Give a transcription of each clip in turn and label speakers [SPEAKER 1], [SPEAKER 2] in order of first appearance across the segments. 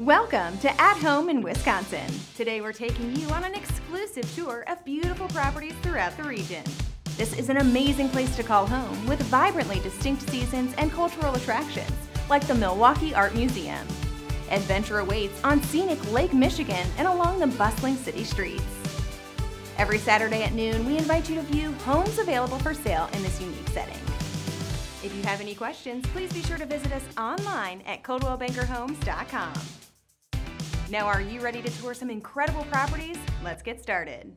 [SPEAKER 1] Welcome to At Home in Wisconsin. Today we're taking you on an exclusive tour of beautiful properties throughout the region. This is an amazing place to call home with vibrantly distinct seasons and cultural attractions like the Milwaukee Art Museum. Adventure awaits on scenic Lake Michigan and along the bustling city streets. Every Saturday at noon, we invite you to view homes available for sale in this unique setting. If you have any questions, please be sure to visit us online at coldwellbankerhomes.com. Now, are you ready to tour some incredible properties? Let's get started.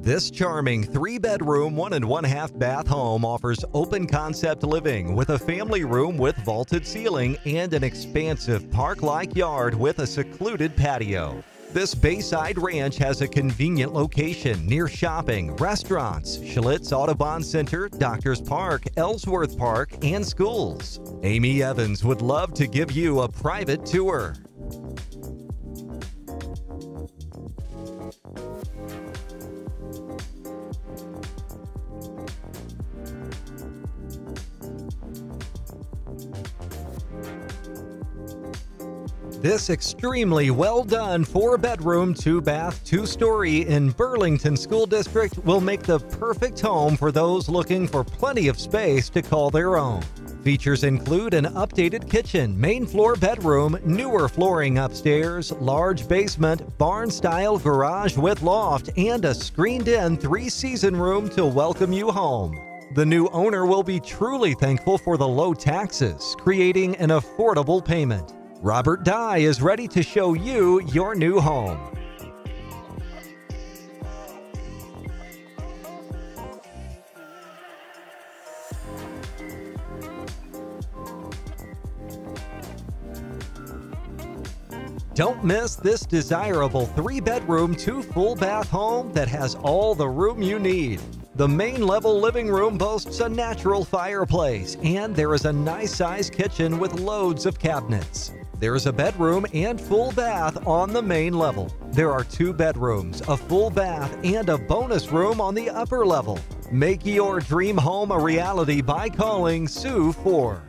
[SPEAKER 2] This charming three bedroom, one and one half bath home offers open concept living with a family room with vaulted ceiling and an expansive park like yard with a secluded patio. This Bayside Ranch has a convenient location near shopping, restaurants, Schlitz Audubon Center, Doctors Park, Ellsworth Park, and schools. Amy Evans would love to give you a private tour. This extremely well done four bedroom, two bath, two story in Burlington School District will make the perfect home for those looking for plenty of space to call their own. Features include an updated kitchen, main floor bedroom, newer flooring upstairs, large basement, barn style garage with loft, and a screened in three season room to welcome you home. The new owner will be truly thankful for the low taxes, creating an affordable payment. Robert Dye is ready to show you your new home. Don't miss this desirable three bedroom, two full bath home that has all the room you need. The main level living room boasts a natural fireplace, and there is a nice sized kitchen with loads of cabinets. There is a bedroom and full bath on the main level. There are two bedrooms, a full bath, and a bonus room on the upper level. Make your dream home a reality by calling Sue 4.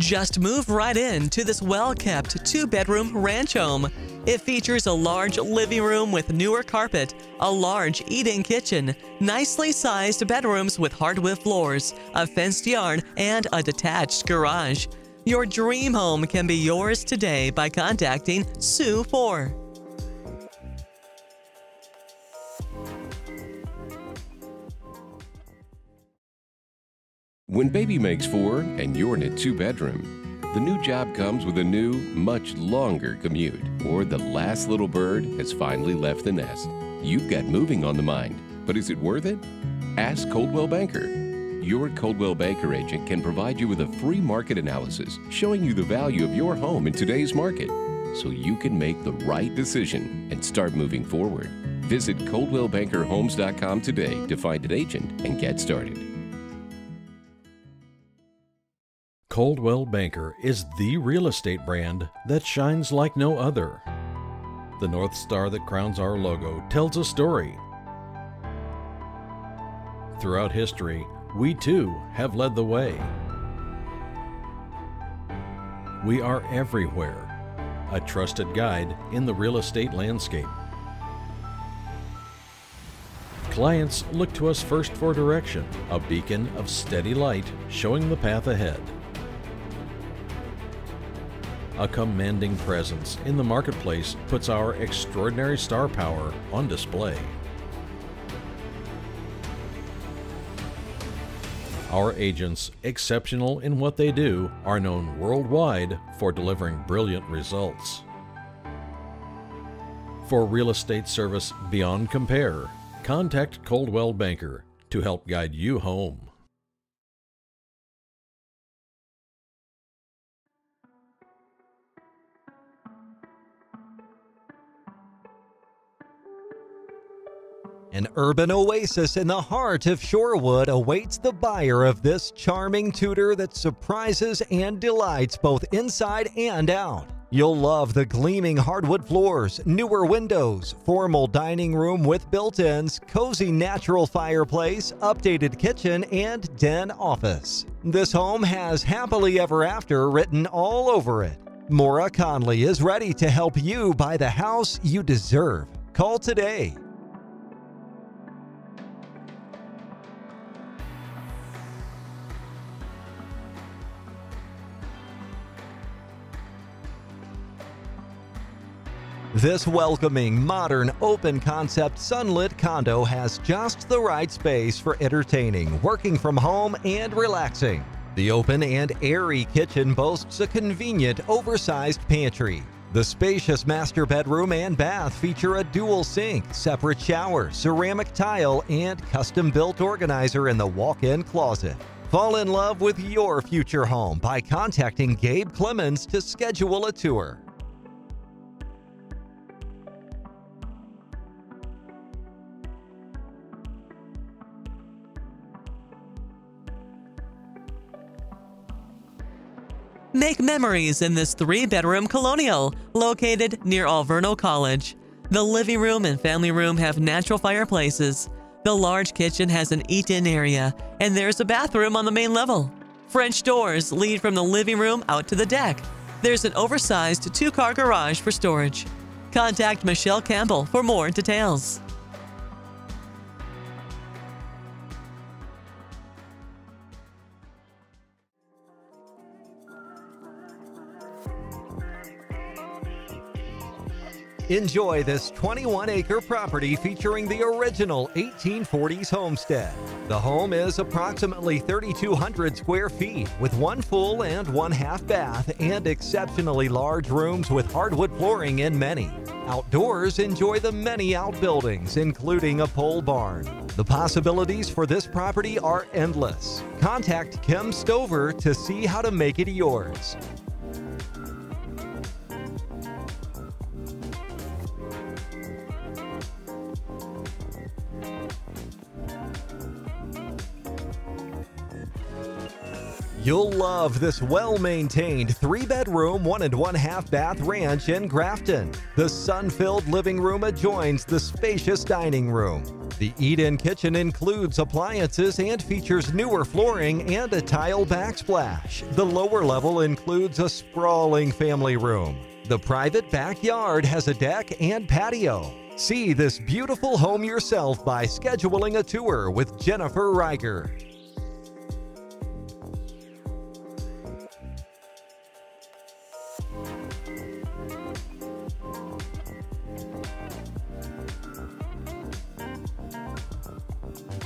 [SPEAKER 3] Just move right in to this well kept two bedroom ranch home. It features a large living room with newer carpet, a large eating kitchen, nicely sized bedrooms with hardwood floors, a fenced yard, and a detached garage. Your dream home can be yours today by contacting Sue 4.
[SPEAKER 4] When baby makes four and you're in a two bedroom, the new job comes with a new, much longer commute, or the last little bird has finally left the nest. You've got moving on the mind, but is it worth it? Ask Coldwell Banker. Your Coldwell Banker agent can provide you with a free market analysis showing you the value of your home in today's market so you can make the right decision and start moving forward. Visit ColdwellBankerHomes.com today to find an agent and get started.
[SPEAKER 5] Coldwell Banker is the real estate brand that shines like no other. The North Star that crowns our logo tells a story. Throughout history, we too have led the way. We are everywhere, a trusted guide in the real estate landscape. Clients look to us first for direction, a beacon of steady light showing the path ahead a commanding presence in the marketplace puts our extraordinary star power on display. Our agents, exceptional in what they do, are known worldwide for delivering brilliant results. For real estate service beyond compare, contact Coldwell Banker to help guide you home.
[SPEAKER 2] An urban oasis in the heart of Shorewood awaits the buyer of this charming Tudor that surprises and delights both inside and out. You'll love the gleaming hardwood floors, newer windows, formal dining room with built ins, cozy natural fireplace, updated kitchen, and den office. This home has happily ever after written all over it. Maura Conley is ready to help you buy the house you deserve. Call today This welcoming, modern, open concept sunlit condo has just the right space for entertaining, working from home, and relaxing. The open and airy kitchen boasts a convenient, oversized pantry. The spacious master bedroom and bath feature a dual sink, separate shower, ceramic tile, and custom built organizer in the walk in closet. Fall in love with your future home by contacting Gabe Clemens to schedule a tour.
[SPEAKER 3] Make memories in this three bedroom colonial located near Alverno College. The living room and family room have natural fireplaces. The large kitchen has an eat in area, and there's a bathroom on the main level. French doors lead from the living room out to the deck. There's an oversized two car garage for storage. Contact Michelle Campbell for more details.
[SPEAKER 2] Enjoy this 21 acre property featuring the original 1840s homestead. The home is approximately 3,200 square feet with one full and one half bath and exceptionally large rooms with hardwood flooring in many. Outdoors, enjoy the many outbuildings, including a pole barn. The possibilities for this property are endless. Contact Kim Stover to see how to make it yours. You'll love this well maintained three bedroom, one and one half bath ranch in Grafton. The sun filled living room adjoins the spacious dining room. The eat in kitchen includes appliances and features newer flooring and a tile backsplash. The lower level includes a sprawling family room. The private backyard has a deck and patio. See this beautiful home yourself by scheduling a tour with Jennifer Reiger.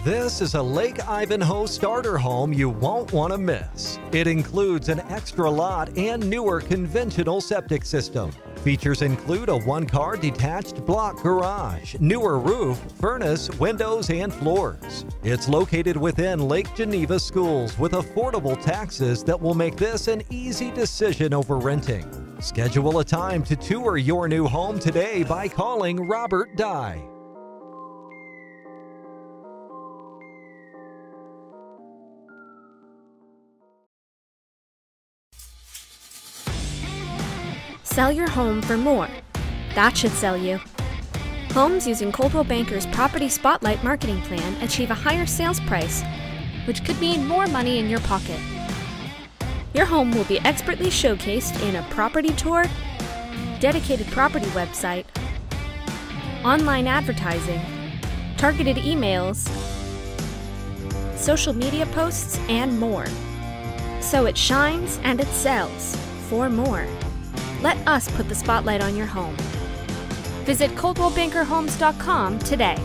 [SPEAKER 2] This is a Lake Ivanhoe starter home you won't want to miss. It includes an extra lot and newer conventional septic system. Features include a one car detached block garage, newer roof, furnace, windows, and floors. It's located within Lake Geneva schools with affordable taxes that will make this an easy decision over renting. Schedule a time to tour your new home today by calling Robert Dye.
[SPEAKER 6] Sell your home for more. That should sell you. Homes using Coldwell Banker's Property Spotlight marketing plan achieve a higher sales price, which could mean more money in your pocket. Your home will be expertly showcased in a property tour, dedicated property website, online advertising, targeted emails, social media posts, and more. So it shines and it sells for more. Let us put the spotlight on your home. Visit ColdwellBankerHomes.com today.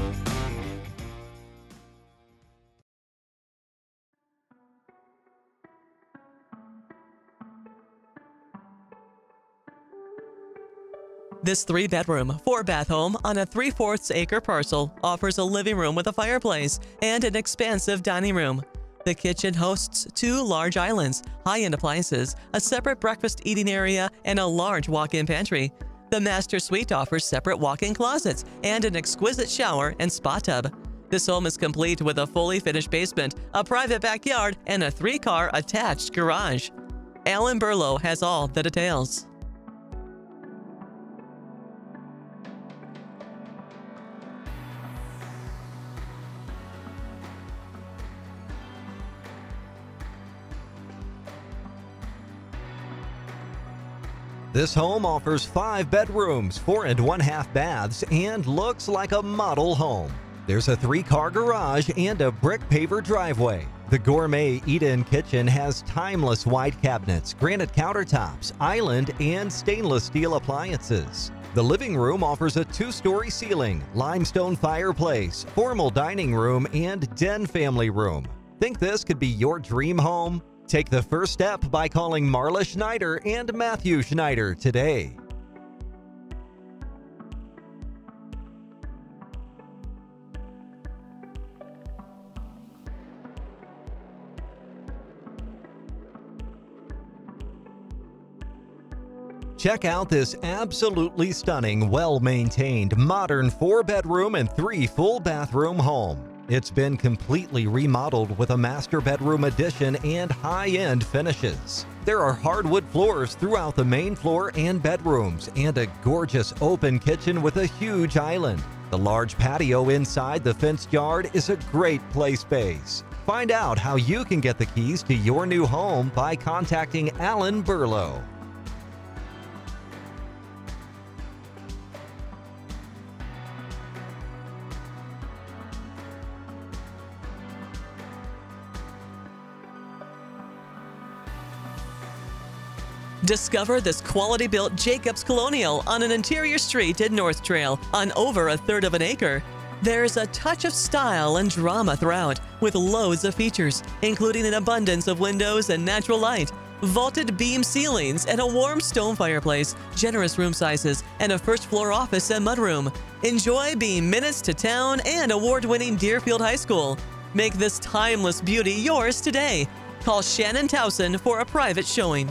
[SPEAKER 3] This three bedroom, four bath home on a 3 fourths acre parcel offers a living room with a fireplace and an expansive dining room. The kitchen hosts two large islands, high end appliances, a separate breakfast eating area, and a large walk in pantry. The master suite offers separate walk-in closets and an exquisite shower and spa tub. This home is complete with a fully finished basement, a private backyard, and a three-car attached garage. Alan Burlow has all the details.
[SPEAKER 2] This home offers five bedrooms, four and one half baths, and looks like a model home. There's a three car garage and a brick paver driveway. The gourmet eat in kitchen has timeless white cabinets, granite countertops, island, and stainless steel appliances. The living room offers a two story ceiling, limestone fireplace, formal dining room, and den family room. Think this could be your dream home? Take the first step by calling Marla Schneider and Matthew Schneider today. Check out this absolutely stunning, well maintained, modern four bedroom and three full bathroom home. It's been completely remodeled with a master bedroom addition and high end finishes. There are hardwood floors throughout the main floor and bedrooms, and a gorgeous open kitchen with a huge island. The large patio inside the fenced yard is a great play space. Find out how you can get the keys to your new home by contacting Alan Burlow.
[SPEAKER 3] Discover this quality built Jacobs Colonial on an interior street in North Trail on over a third of an acre. There's a touch of style and drama throughout, with loads of features, including an abundance of windows and natural light, vaulted beam ceilings, and a warm stone fireplace, generous room sizes, and a first floor office and mudroom. Enjoy being minutes to town and award winning Deerfield High School. Make this timeless beauty yours today. Call Shannon Towson for a private showing.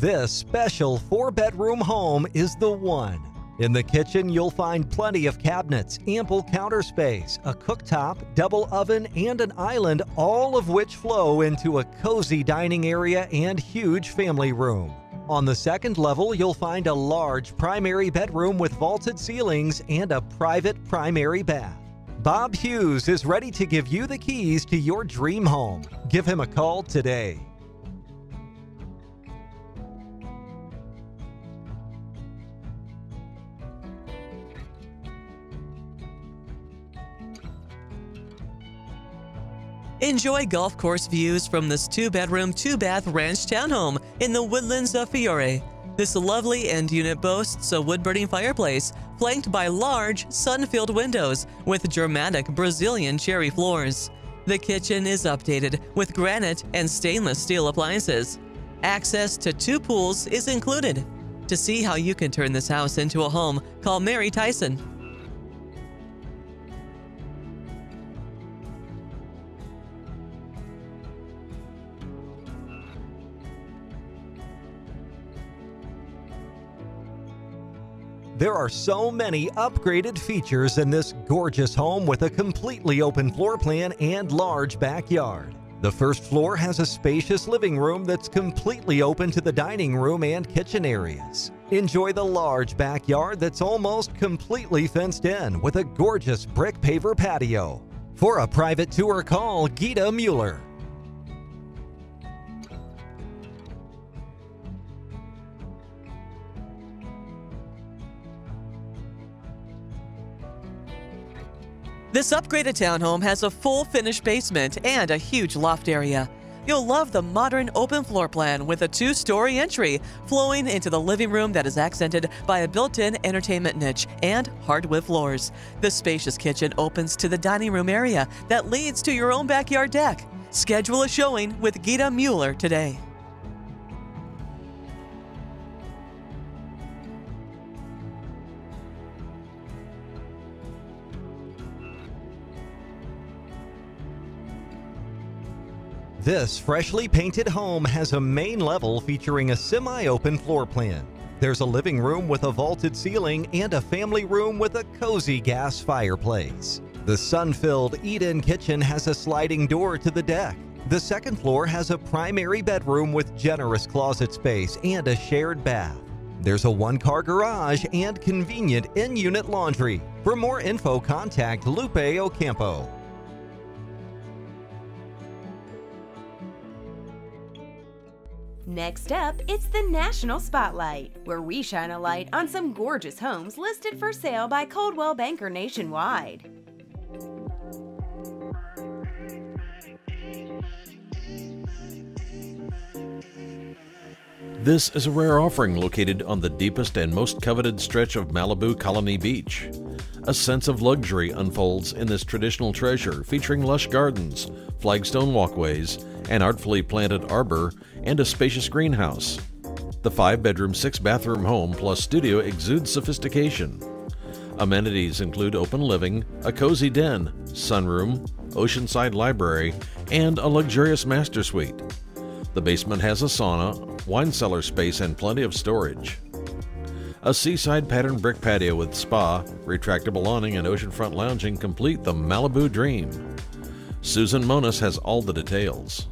[SPEAKER 2] This special four bedroom home is the one. In the kitchen, you'll find plenty of cabinets, ample counter space, a cooktop, double oven, and an island, all of which flow into a cozy dining area and huge family room. On the second level, you'll find a large primary bedroom with vaulted ceilings and a private primary bath. Bob Hughes is ready to give you the keys to your dream home. Give him a call today.
[SPEAKER 3] Enjoy golf course views from this two bedroom, two bath ranch townhome in the woodlands of Fiore. This lovely end unit boasts a wood burning fireplace flanked by large, sun filled windows with dramatic Brazilian cherry floors. The kitchen is updated with granite and stainless steel appliances. Access to two pools is included. To see how you can turn this house into a home, call Mary Tyson
[SPEAKER 2] There are so many upgraded features in this gorgeous home with a completely open floor plan and large backyard. The first floor has a spacious living room that's completely open to the dining room and kitchen areas. Enjoy the large backyard that's almost completely fenced in with a gorgeous brick paver patio. For a private tour, call Gita Mueller
[SPEAKER 3] This upgraded townhome has a full finished basement and a huge loft area. You'll love the modern open floor plan with a two story entry flowing into the living room that is accented by a built in entertainment niche and hardwood floors. The spacious kitchen opens to the dining room area that leads to your own backyard deck. Schedule a showing with Gita Mueller today.
[SPEAKER 2] This freshly painted home has a main level featuring a semi-open floor plan. There's a living room with a vaulted ceiling and a family room with a cozy gas fireplace. The sun-filled eat-in kitchen has a sliding door to the deck. The second floor has a primary bedroom with generous closet space and a shared bath. There's a one-car garage and convenient in-unit laundry. For more info, contact Lupe Ocampo.
[SPEAKER 1] Next up, it's the National Spotlight, where we shine a light on some gorgeous homes listed for sale by Coldwell Banker nationwide.
[SPEAKER 5] This is a rare offering located on the deepest and most coveted stretch of Malibu Colony Beach. A sense of luxury unfolds in this traditional treasure featuring lush gardens, flagstone walkways, an artfully planted arbor, and a spacious greenhouse. The five bedroom, six bathroom home plus studio exudes sophistication. Amenities include open living, a cozy den, sunroom, oceanside library, and a luxurious master suite. The basement has a sauna, wine cellar space, and plenty of storage. A seaside pattern brick patio with spa, retractable awning, and oceanfront lounging complete the Malibu dream. Susan Monas has all the details.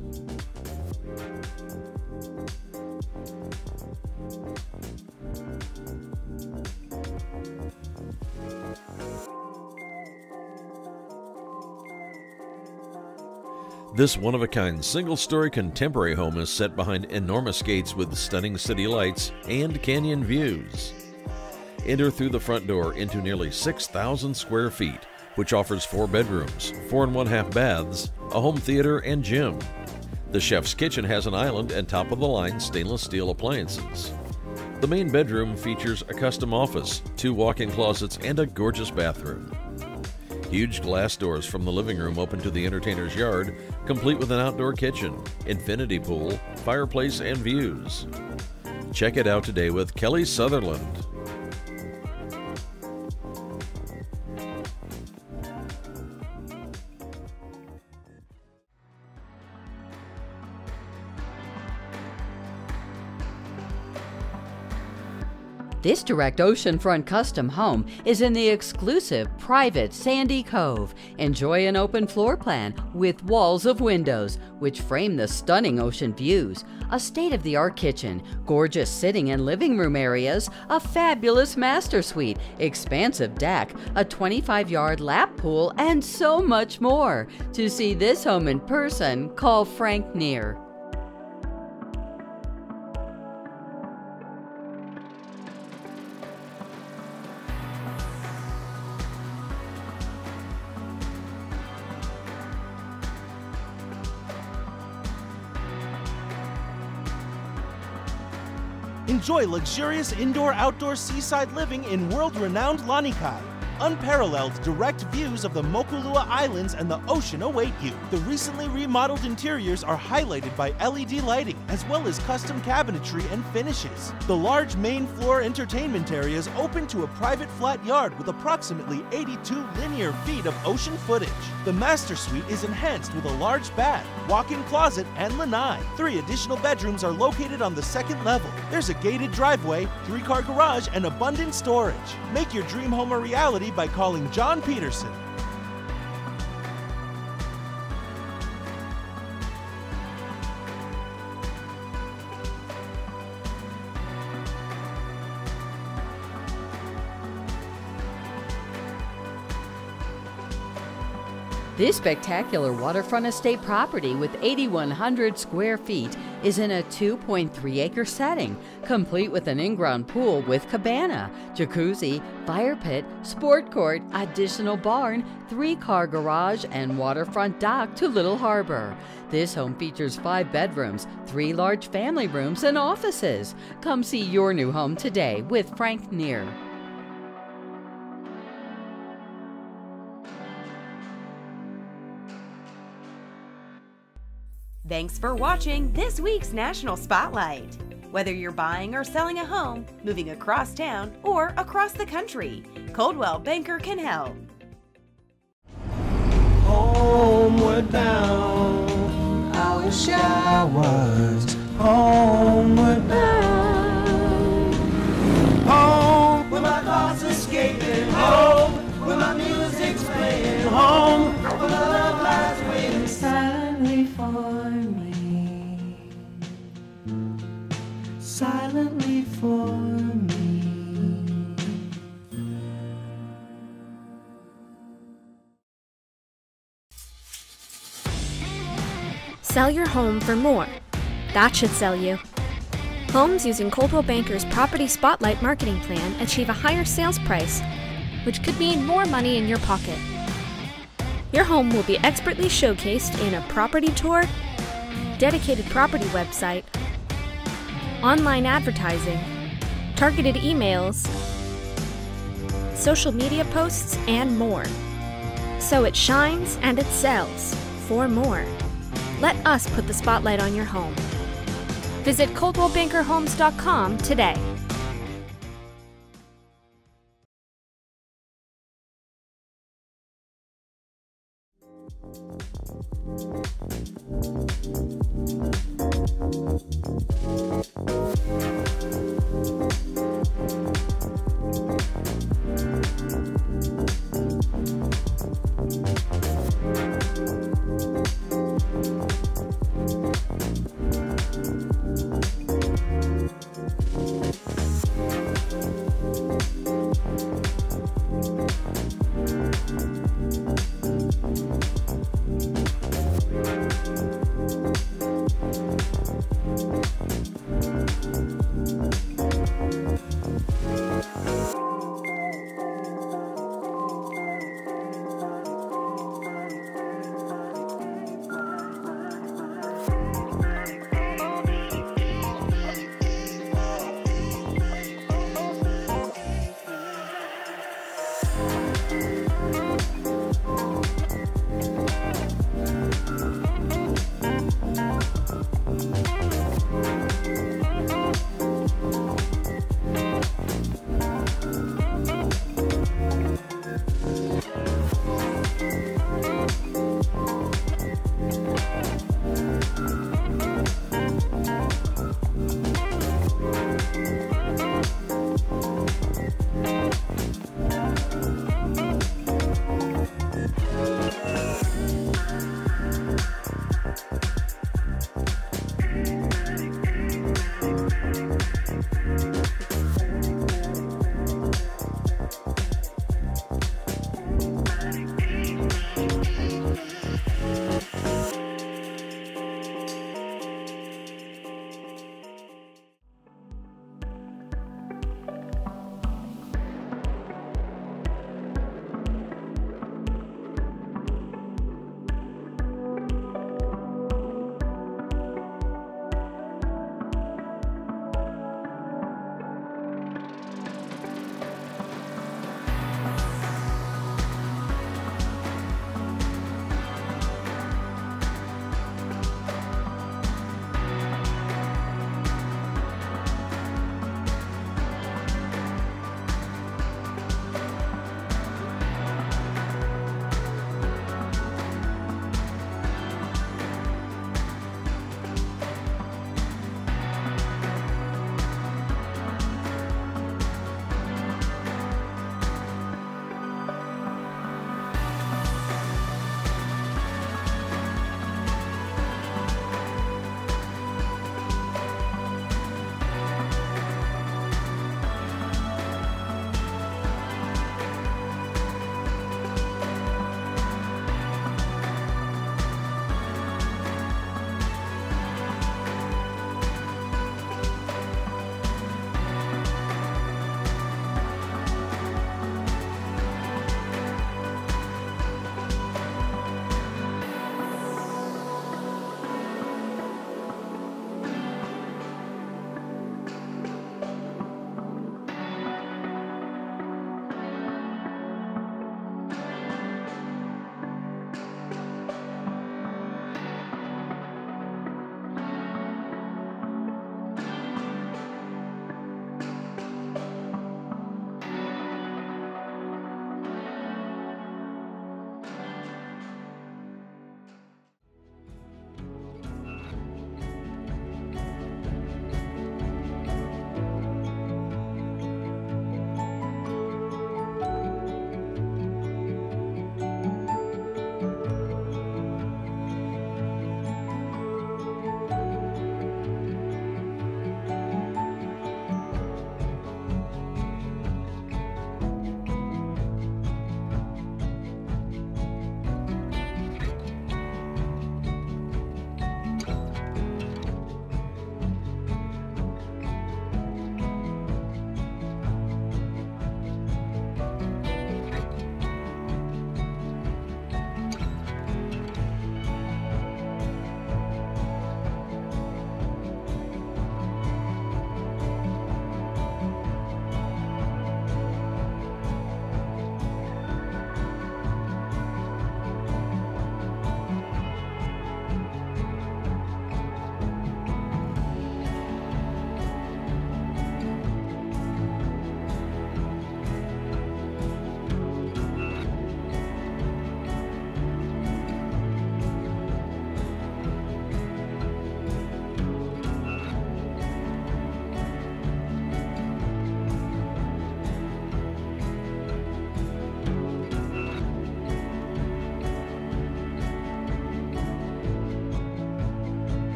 [SPEAKER 5] This one of a kind single story contemporary home is set behind enormous gates with stunning city lights and canyon views. Enter through the front door into nearly 6,000 square feet, which offers four bedrooms, four and one half baths, a home theater, and gym. The chef's kitchen has an island and top of the line stainless steel appliances. The main bedroom features a custom office, two walk in closets, and a gorgeous bathroom. Huge glass doors from the living room open to the entertainer's yard, complete with an outdoor kitchen, infinity pool, fireplace, and views. Check it out today with Kelly Sutherland.
[SPEAKER 7] This direct oceanfront custom home is in the exclusive private Sandy Cove. Enjoy an open floor plan with walls of windows, which frame the stunning ocean views, a state of the art kitchen, gorgeous sitting and living room areas, a fabulous master suite, expansive deck, a 25 yard lap pool, and so much more. To see this home in person, call Frank Neer.
[SPEAKER 8] Enjoy luxurious indoor-outdoor seaside living in world-renowned Lanikai. Unparalleled direct views of the Mokulua Islands and the ocean await you. The recently remodeled interiors are highlighted by LED lighting, as well as custom cabinetry and finishes. The large main floor entertainment area is open to a private flat yard with approximately 82 linear feet of ocean footage. The master suite is enhanced with a large bath, walk-in closet, and lanai. Three additional bedrooms are located on the second level. There's a gated driveway, three-car garage, and abundant storage. Make your dream home a reality by calling John Peterson.
[SPEAKER 7] This spectacular waterfront estate property with 8,100 square feet is in a 2.3 acre setting, complete with an in ground pool with cabana, jacuzzi, fire pit, sport court, additional barn, three car garage, and waterfront dock to Little Harbor. This home features five bedrooms, three large family rooms, and offices. Come see your new home today with Frank Neer.
[SPEAKER 1] Thanks for watching this week's National Spotlight. Whether you're buying or selling a home, moving across town, or across the country, Coldwell Banker can help.
[SPEAKER 9] Homeward bound, I long showers, homeward bound. Home, where my thoughts escaping. Home, where my music's playing. Home,
[SPEAKER 6] Sell your home for more. That should sell you. Homes using Coldwell Banker's Property Spotlight marketing plan achieve a higher sales price, which could mean more money in your pocket. Your home will be expertly showcased in a property tour, dedicated property website, online advertising, targeted emails, social media posts, and more. So it shines and it sells for more. Let us put the spotlight on your home. Visit ColdwellBankerHomes.com today.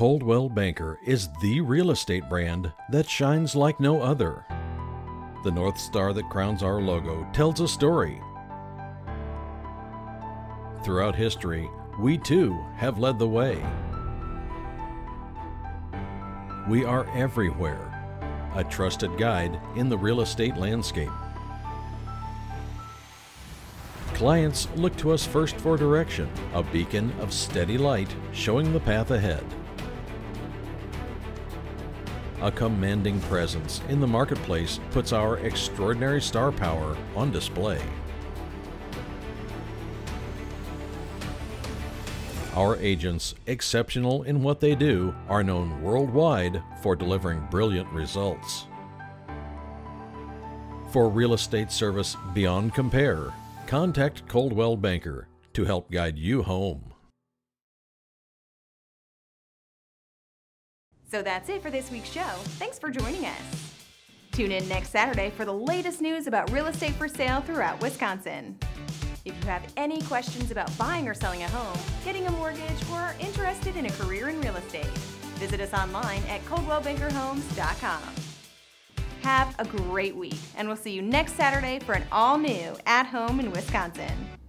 [SPEAKER 5] Coldwell Banker is the real estate brand that shines like no other. The North Star that crowns our logo tells a story. Throughout history, we too have led the way. We are everywhere, a trusted guide in the real estate landscape. Clients look to us first for direction, a beacon of steady light showing the path ahead. A commanding presence in the marketplace puts our extraordinary star power on display. Our agents, exceptional in what they do, are known worldwide for delivering brilliant results. For real estate service beyond compare, contact Coldwell Banker to help guide you home.
[SPEAKER 1] So that's it for this week's show. Thanks for joining us. Tune in next Saturday for the latest news about real estate for sale throughout Wisconsin. If you have any questions about buying or selling a home, getting a mortgage, or are interested in a career in real estate, visit us online at coldwellbankerhomes.com. Have a great week, and we'll see you next Saturday for an all new At Home in Wisconsin.